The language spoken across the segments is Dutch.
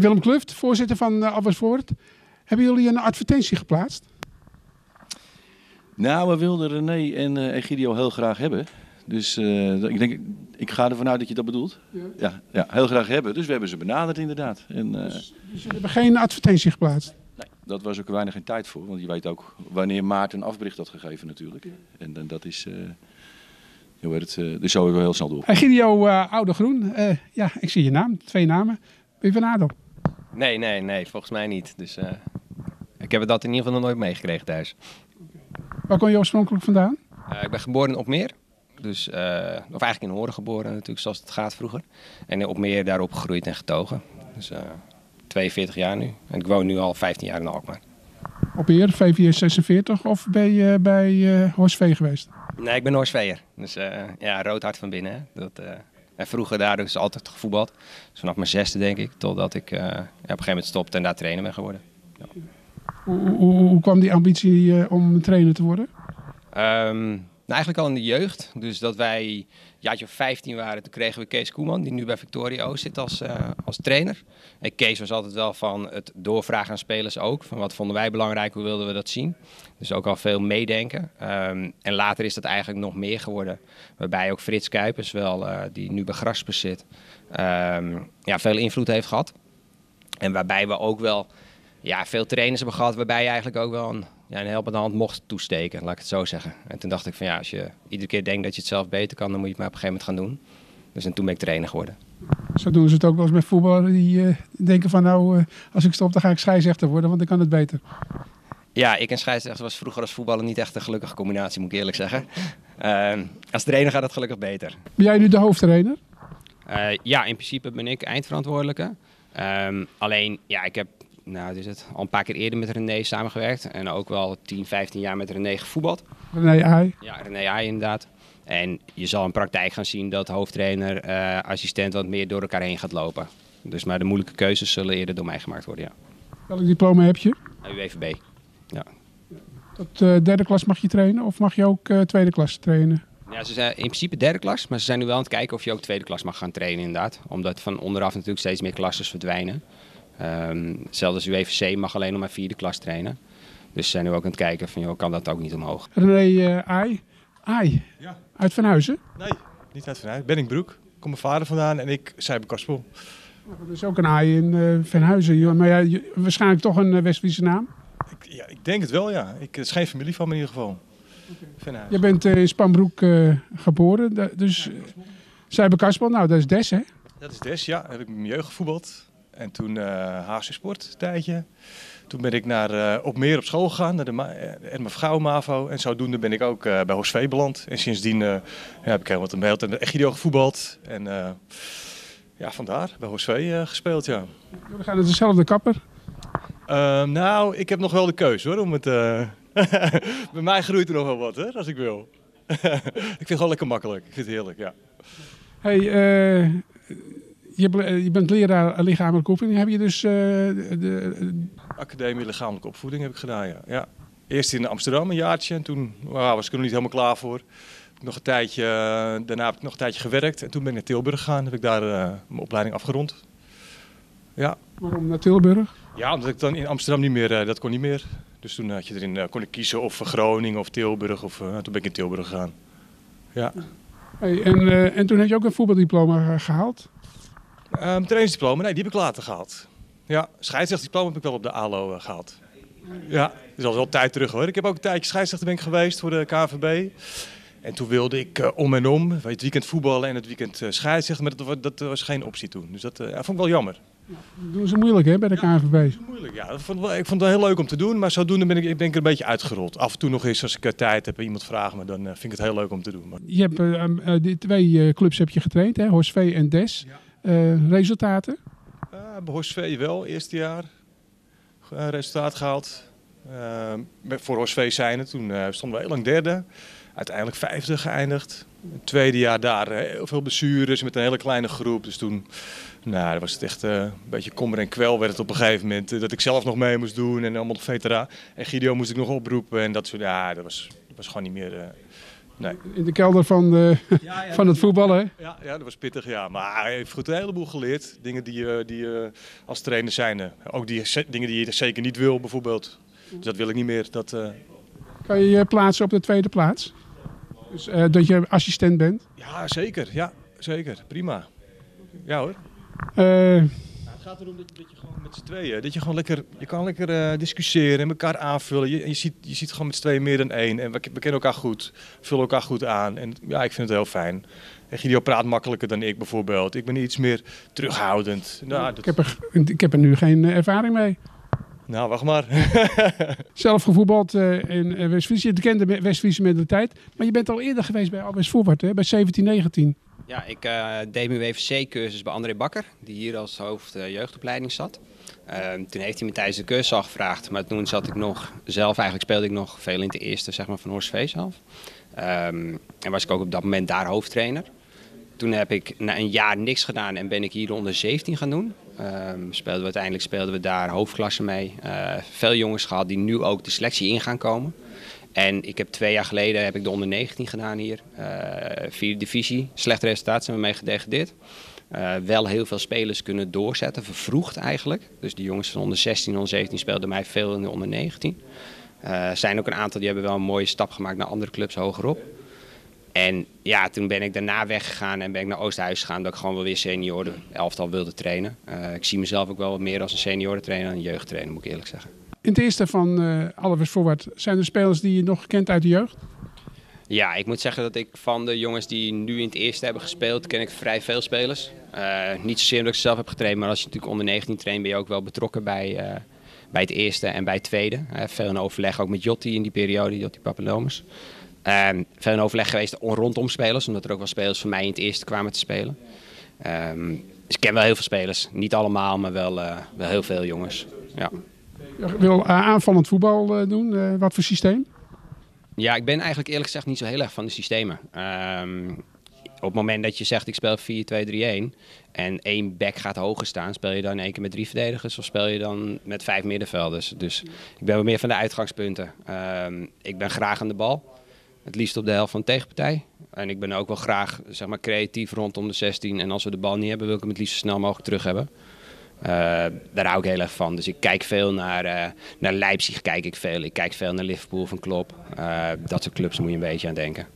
Willem Kluft, voorzitter van uh, Amersfoort. Hebben jullie een advertentie geplaatst? Nou, we wilden René en uh, Egidio heel graag hebben. Dus uh, ik denk, ik ga ervan uit dat je dat bedoelt. Ja. ja. Ja, heel graag hebben. Dus we hebben ze benaderd inderdaad. En, uh, dus, dus jullie hebben geen advertentie geplaatst? Nee, dat was ook weinig geen tijd voor. Want je weet ook wanneer Maarten een afbericht had gegeven natuurlijk. Ja. En, en, dat is... Je weet het, dus zo we heel snel door. Egidio Oude Groen, ja, ik zie je naam, twee namen. Ben je van ADO? Nee, nee, nee, volgens mij niet. Dus ik heb dat in ieder geval nog nooit meegekregen thuis. Waar kom je oorspronkelijk vandaan? ik ben geboren in Opmeer. Dus, uh, of eigenlijk in Horen geboren natuurlijk, zoals het gaat vroeger. En op meer daarop gegroeid en getogen. Dus uh, 42 jaar nu. En ik woon nu al 15 jaar in Alkmaar. Op Meer, VVS 46 of ben je bij Horsvee geweest? Nee, ik ben Horsveeër. Dus ja, rood hart van binnen. Hè. Dat, en vroeger daar dus altijd gevoetbald. Dus vanaf mijn zesde denk ik, totdat ik ja, op een gegeven moment stopte en daar trainer ben geworden. Ja. Hoe, hoe, hoe, kwam die ambitie om trainer te worden? Um, nou, eigenlijk al in de jeugd. Dus dat wij een jaartje of 15 waren, toen kregen we Kees Koeman, die nu bij Victoria Oost zit als, uh, als trainer. En Kees was altijd wel van het doorvragen aan spelers ook. Van wat vonden wij belangrijk, hoe wilden we dat zien. Dus ook al veel meedenken. Um, en later is dat eigenlijk nog meer geworden. Waarbij ook Frits Kuipers wel, uh, die nu bij Graspers zit, um, ja, veel invloed heeft gehad. En waarbij we ook wel ja, veel trainers hebben gehad, waarbij je eigenlijk ook wel een ja, een helpende hand mocht toesteken, laat ik het zo zeggen. En toen dacht ik van ja, als je iedere keer denkt dat je het zelf beter kan, dan moet je het maar op een gegeven moment gaan doen. Dus en toen ben ik trainer geworden. Zo doen ze het ook wel eens met voetballers die uh, denken van nou, uh, als ik stop dan ga ik scheidsrechter worden, want ik kan het beter. Ja, ik en scheidsrechter was vroeger als voetballer niet echt een gelukkige combinatie, moet ik eerlijk zeggen. Uh, als trainer gaat het gelukkig beter. Ben jij nu de hoofdtrainer? ja, in principe ben ik eindverantwoordelijke. Ehm, alleen, ja, ik heb nou, is het, al een paar keer eerder met René samengewerkt. En ook wel 10, 15 jaar met René gevoetbald. René Ai? Ja, René Ai inderdaad. En je zal in praktijk gaan zien dat hoofdtrainer, uh, assistent wat meer door elkaar heen gaat lopen. Dus maar de moeilijke keuzes zullen eerder door mij gemaakt worden, ja. Welk diploma heb je? UWVB, ja. Tot uh, derde klas mag je trainen of mag je ook uh, tweede klas trainen? Ja, ze zijn in principe derde klas, maar ze zijn nu wel aan het kijken of je ook tweede klas mag gaan trainen inderdaad. Omdat van onderaf natuurlijk steeds meer klasses verdwijnen. Um, zelfs als UEVC mag alleen nog maar vierde klas trainen. Dus ze zijn nu ook aan het kijken van, joh, kan dat ook niet omhoog? René uh, Ai, Ai. Ja. uit Van Huizen? Nee, niet uit Van Huizen. Benningbroek. Kom mijn vader vandaan en ik Cyber Kaspel. Dat is ook een Ai in uh, Van Huizen. Maar ja, waarschijnlijk toch een uh, West-Friese naam? Ik, ja, ik denk het wel, ja. Ik, het is geen familie van me in ieder geval. Okay. Je bent in Spanbroek geboren, dus Cyber Kaspel, nou dat is Des hè? Dat is Des, ja. Daar heb ik mijn jeugd gevoetbald. En toen uh, HC Sport een tijdje. Toen ben ik naar, uh, op meer op school gegaan, naar de en mijn vrouw MAVO. En zodoende ben ik ook uh, bij Horsvee beland. En sindsdien ja, heb ik helemaal een hele tijd Egidio gevoetbald. En ja, vandaar bij Horsvee gespeeld, ja. Jullie gaan het dezelfde kapper? Ehm, nou, ik heb nog wel de keuze hoor. Om het, bij mij groeit er nog wel wat, hè, als ik wil. ik vind het gewoon lekker makkelijk. Ik vind het heerlijk, ja. Hey, je, eh, je, bent leraar lichamelijke opvoeding. Heb je dus... Uh, de, Academie lichamelijke opvoeding heb ik gedaan, ja. ja. Eerst in Amsterdam een jaartje en toen wow, was ik er nog niet helemaal klaar voor. Nog een tijdje, eh, daarna heb ik nog een tijdje gewerkt en toen ben ik naar Tilburg gegaan. Heb ik daar uh, mijn opleiding afgerond. Ja. Waarom naar Tilburg? Ja, omdat ik dan in Amsterdam niet meer, uh, dat kon niet meer. Dus toen had je erin, kon ik kiezen of Groningen of Tilburg. Of, toen ben ik in Tilburg gegaan. Ja. Hey, en, en toen heb je ook een voetbaldiploma gehaald? Um, trainingsdiploma, nee, die heb ik later gehaald. Ja, scheidsrechtsdiploma heb ik wel op de ALO uh, gehaald. Ja, dat is al wel tijd terug hoor. Ik heb ook een tijdje scheidsrechter ben ik geweest voor de KVB. En toen wilde ik uh, om en om, het weekend voetballen en het weekend uh, scheidsrechten, maar dat, dat, was geen optie toen. Dus dat ja, vond ik wel jammer. Ja, dat doen ze moeilijk hè, bij de ja, KVB? Dat is moeilijk, ja. Dat vond, ik vond het heel leuk om te doen, maar zodoende ben ik, ik ben er een beetje uitgerold. Af en toe nog eens, als ik tijd heb en iemand vraagt me, dan vind ik het heel leuk om te doen. Maar... Je hebt die twee clubs heb je getraind, hè? Horsvee en Des. Ja. Uh, resultaten? Uh, bij Horsvee wel, eerste jaar. Uh, resultaat gehaald. voor Horsvee zijn het. Toen stonden we heel lang derde. Uiteindelijk vijfde geëindigd. Het tweede jaar daar heel veel blessures met een hele kleine groep. Dus toen nou, was het echt een beetje kommer en kwel werd het op een gegeven moment. dat ik zelf nog mee moest doen en allemaal veteraan. En Guido moest ik nog oproepen. En dat soort, ja, dat was, dat was gewoon niet meer Nee. In de kelder van, de, van het voetballen. Ja, ja, dat was pittig, ja. Maar hij heeft goed een heleboel geleerd. Dingen die je die, je als trainer zijn. eh, Ook die, dingen die je zeker niet wil, bijvoorbeeld. Dus dat wil ik niet meer. Dat, eh, Kan je je plaatsen op de tweede plaats? Dus eh, dat je assistent bent. ja, zeker. Ja, zeker. Prima. Ja hoor. Eh, gaat erom dat, dat je gewoon met z'n tweeën, dat je gewoon lekker, je kan lekker eh, discussiëren en elkaar aanvullen. Je, je, ziet, je ziet gewoon met z'n tweeën meer dan één. En we, we kennen elkaar goed, vullen elkaar goed aan. En ja, ik vind het heel fijn. En Guido praat makkelijker dan ik bijvoorbeeld. Ik ben iets meer terughoudend. Nou, dat- ik, heb er, ik heb er nu geen eh, ervaring mee. nou wacht maar. Zelf gevoetbald eh, in West-Friese. Je kent de West-Friese mentaliteit. Maar je bent al eerder geweest bij Voorwaard, hè? bij 17, 19. Ja, ik eh, deed mijn WVC-cursus bij André Bakker, die hier als hoofd eh, jeugdopleiding zat. Ehm, toen heeft hij me tijdens de cursus al gevraagd, maar toen zat ik nog, zelf eigenlijk speelde ik nog veel in de eerste zeg maar, van Horst V zelf. Ehm, en was ik ook op dat moment daar hoofdtrainer. Toen heb ik na een jaar niks gedaan en ben ik hier de onder 17 gaan doen. Ehm, speelden we, uiteindelijk speelden we daar hoofdklasse mee. Eh, veel jongens gehad die nu ook de selectie in gaan komen. En ik heb twee jaar geleden heb ik de onder 19 gedaan hier. Eh, vierde divisie. Slecht resultaat zijn we mee gedegradeerd. Eh, wel heel veel spelers kunnen doorzetten, vervroegd eigenlijk. Dus die jongens van onder 16, onder 17 speelden mij veel in de onder 19. Eh, Er zijn ook een aantal die hebben wel een mooie stap gemaakt naar andere clubs hogerop. En ja, toen ben ik daarna weggegaan en ben ik naar Oosthuis gegaan. Dat ik gewoon wel weer senioren elftal wilde trainen. Eh, ik zie mezelf ook wel wat meer als een seniorentrainer dan een jeugdtrainer, moet ik eerlijk zeggen. In het eerste van uh, Alwest Voorwaard zijn er spelers die je nog kent uit de jeugd? Ja, ik moet zeggen dat ik van de jongens die nu in het eerste hebben gespeeld, ken ik vrij veel spelers. Uh, niet zozeer omdat ik zelf heb getraind, maar als je natuurlijk onder 19 traint, ben je ook wel betrokken bij, uh, bij het eerste en bij het tweede. Veel in overleg ook met Jotti in die periode, Jotti Papalomus. Um, veel in overleg geweest rondom spelers, omdat er ook wel spelers van mij in het eerste kwamen te spelen. Um, dus ik ken wel heel veel spelers. Niet allemaal, maar wel, wel heel veel jongens. Ja. Wil uh, aanvallend voetbal uh, doen. wat voor systeem? Ja, ik ben eigenlijk eerlijk gezegd niet zo heel erg van de systemen. Um, op het moment dat je zegt ik speel 4-2-3-1 en één back gaat hoger staan, speel je dan in één keer met drie verdedigers of speel je dan met vijf middenvelders. Dus ik ben wel meer van de uitgangspunten. Um, ik ben graag aan de bal. Het liefst op de helft van de tegenpartij. En ik ben ook wel graag zeg maar, creatief rondom de 16. En als we de bal niet hebben, wil ik hem het liefst zo snel mogelijk terug hebben. Uh, daar hou ik heel erg van. Dus ik kijk veel naar, uh, naar Leipzig, kijk ik veel. Ik kijk veel naar Liverpool van Klopp. Uh, dat soort clubs moet je een beetje aan denken.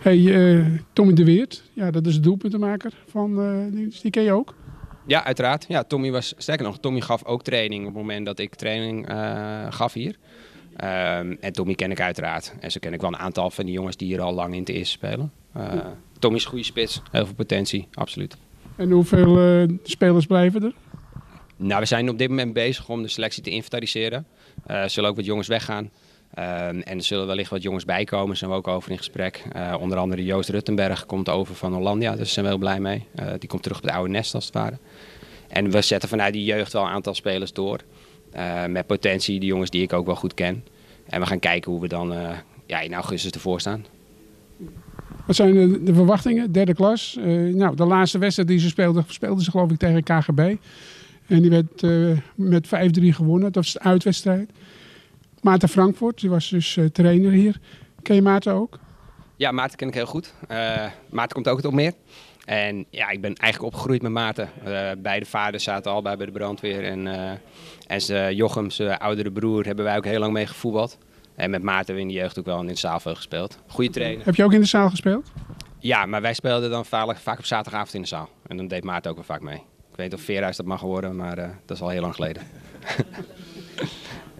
Hey, Tommy de Weert, ja, dat is de doelpuntenmaker van die, die ken je ook? Ja, uiteraard. Ja, Tommy was, sterker nog, Tommy gaf ook training op het moment dat ik training gaf hier. Um, en Tommy ken ik uiteraard. En zo ken ik wel een aantal van die jongens die hier al lang in het eerste spelen. Uh, Tommy is een goede spits, heel veel potentie, absoluut. En hoeveel uh, spelers blijven er? Nou, we zijn op dit moment bezig om de selectie te inventariseren. Uh, er zullen ook wat jongens weggaan. Um, en er zullen wellicht wat jongens bijkomen, daar zijn we ook over in gesprek. Onder andere Joost Ruttenberg komt over van Hollandia, dus daar zijn we heel blij mee. Die komt terug op het oude nest als het ware. En we zetten vanuit die jeugd wel een aantal spelers door. Met potentie, die jongens die ik ook wel goed ken. En we gaan kijken hoe we dan ja, in augustus ervoor staan. Wat zijn de, de verwachtingen? Derde klas. Uh, nou, de laatste wedstrijd die ze speelden, speelden ze geloof ik tegen KGB. En die werd uh, met 5-3 gewonnen. Dat was de uitwedstrijd. Maarten Frankfurt, die was dus trainer hier. Ken je Maarten ook? Ja, Maarten ken ik heel goed. Maarten komt ook het op meer. En ja, ik ben eigenlijk opgegroeid met Maarten. Beide vaders zaten al bij, bij de brandweer. En, en ze, Jochem, zijn oudere broer, hebben wij ook heel lang mee gevoetbald. En met Maarten hebben we in de jeugd ook wel in de zaal veel gespeeld. Goeie trainer. Heb je ook in de zaal gespeeld? Ja, maar wij speelden dan vaak, vaak op zaterdagavond in de zaal. En dan deed Maarten ook wel vaak mee. Ik weet niet of Veerhuis dat mag worden, maar uh, dat is al heel lang geleden.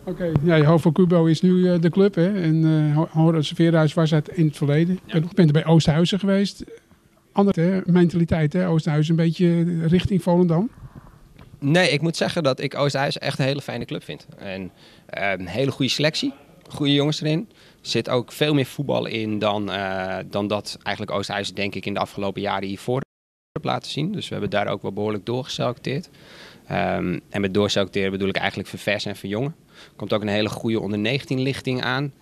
Oké, okay. ja, je hoofd van Cubo is nu uh, de club. Hè? En uh, Horace Veerhuis was het in het verleden. Ja. Ik ben er bij Oosthuizen geweest andere mentaliteit, hè? Oosterhuis een beetje richting Volendam? Nee, ik moet zeggen dat ik Oosterhuis echt een hele fijne club vind. En uh, een hele goede selectie, goede jongens erin. Er zit ook veel meer voetbal in dan, uh, dan dat eigenlijk Oosterhuis denk ik in de afgelopen jaren hiervoor heb laten zien. Dus we hebben daar ook wel behoorlijk doorgeselecteerd. Um, en met doorselecteren bedoel ik eigenlijk verversen en verjongen. Er komt ook een hele goede onder 19 lichting aan.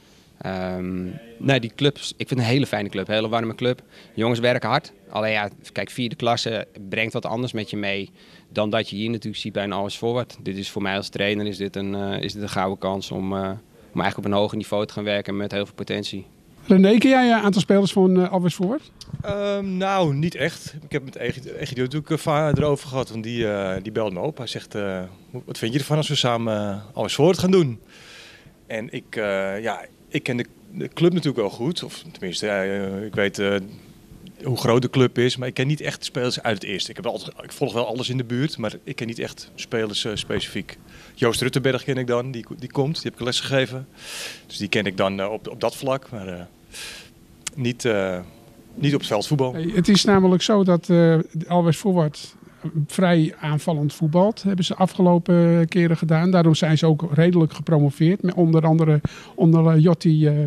Um, die clubs, ik vind het een hele fijne club, een hele warme club. Jongens werken hard. Alleen ja, kijk, vierde klasse brengt wat anders met je mee dan dat je hier natuurlijk ziet bij een alles voorwaarts. Dit is voor mij als trainer is dit een, uh, is dit een gouden kans om, uh, om eigenlijk op een hoger niveau te gaan werken met heel veel potentie. René, ken jij een aantal spelers van uh, Alwes Voort? Um, nou, niet echt. Ik heb met Egidio natuurlijk uh, erover gehad, want die, uh, die belde me op. Hij zegt, uh, wat vind je ervan als we samen uh, Alwes Voort gaan doen? En ik, ja, ik ken de, de, club natuurlijk wel goed. Of tenminste, ik weet hoe groot de club is, maar ik ken niet echt spelers uit het eerste. Ik, heb altijd, ik volg wel alles in de buurt, maar ik ken niet echt spelers specifiek. Joost Ruttenberg ken ik dan, die, die komt, die heb ik les gegeven. Dus die ken ik dan op, op dat vlak, maar niet niet op het veld voetbal. Het is namelijk zo dat uh, Voorwaard vrij aanvallend voetbalt. hebben ze afgelopen keren gedaan. Daarom zijn ze ook redelijk gepromoveerd. Met onder andere onder Jotti uh,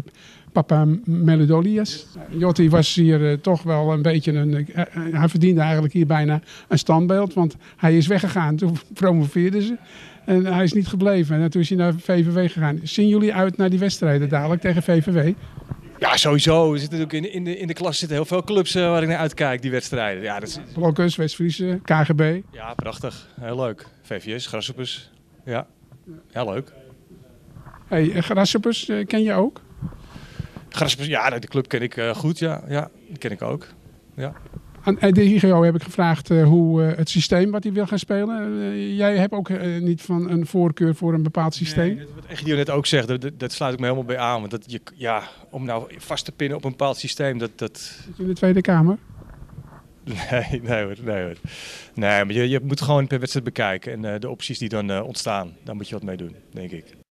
Papa Melodolias. Jotti was hier toch wel een beetje een... hij verdiende eigenlijk hier bijna een standbeeld. Want hij is weggegaan. Toen promoveerden ze. En hij is niet gebleven. En toen is hij naar VVW gegaan. Zien jullie uit naar die wedstrijden dadelijk tegen VVW? Ja, sowieso. Er zitten natuurlijk in, in, de, in de klas zitten heel veel clubs uh, waar ik naar uitkijk, die wedstrijden. Ja, dat is... Blokkers, West-Friese, KGB. Ja, prachtig. Heel leuk. VVS, Grasshoppers. Ja, heel leuk. Hey, Grasshoppers uh, ken je ook? Grasshoppers, ja, de club ken ik uh, goed. Ja, ja, die ken ik ook. Ja. Aan de IGO heb ik gevraagd uh, hoe uh, het systeem wat hij wil gaan spelen. Uh, jij hebt ook niet van een voorkeur voor een bepaald systeem. Nee, wat Egidio net ook zegt, dat, dat, sluit ik me helemaal bij aan. Want dat je, ja, om nou vast te pinnen op een bepaald systeem, dat... dat... Zit je in de Tweede Kamer? Nee, nee hoor. Nee, hoor. nee maar je, je moet gewoon per wedstrijd bekijken. En de opties die dan ontstaan, daar moet je wat mee doen, denk ik.